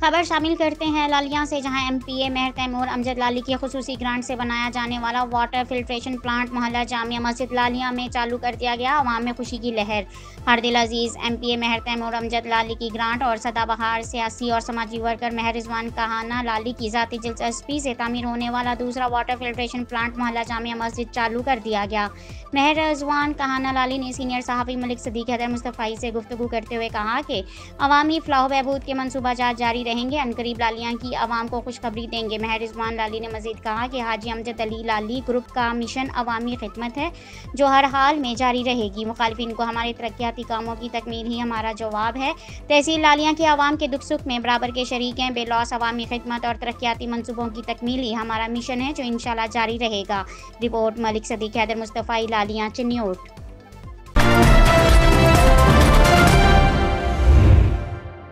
खबर शामिल करते हैं लालिया से, जहाँ एमपीए मेहर तैमूर, अमजद लाली की खसूसी ग्रांट से बनाया जाने वाला वाटर फिल्ट्रेशन प्लांट मोहल्ला जामिया मस्जिद, लालिया में चालू कर दिया गया अवाम में खुशी की लहर। हरदिल अज़ीज़ M P A Mehar Taimur, Amjad Lali की ग्रांट और सदाबहार, सियासी और समाजी वर्कर मेहर रिजवान कहाना, लाली की ज़ाती दिलचस्पी से तमीर होने वाला दूसरा वाटर फिल्ट्रेशन प्लांट मोहल्ला जामिया मस्जिद चालू कर दिया गया। मेहर रिजवान कहाना, लाली ने सीनियर सहाफ़ी मलिक सदीक हैदर मुस्तफ़ी से गुफ्तु करते हुए कहा कि अवामी फलाह बहबूद के मनसूबा जारी रहेंगे। अनकरीब लालियाँ की आवाम को खुशखबरी देंगे। महर रिजवान लाली ने मजीद कहा कि हाजी अमजद अली लाली ग्रुप का मिशन अवामी खिदमत है, जो हर हाल में जारी रहेगी। मुखालफिन को हमारे तरक्याती कामों की तकमील ही हमारा जवाब है। तहसील लालियाँ के आवाम के दुख सुख में बराबर के शरीक हैं। बेलौस अवामी खिदमत और तरक्याती मनसूबों की तकमील ही हमारा मिशन है, जो इन जारी रहेगा। रिपोर्ट मलिक सदीक हैदर मुस्तफ़ी लालियाँ चिन्यूट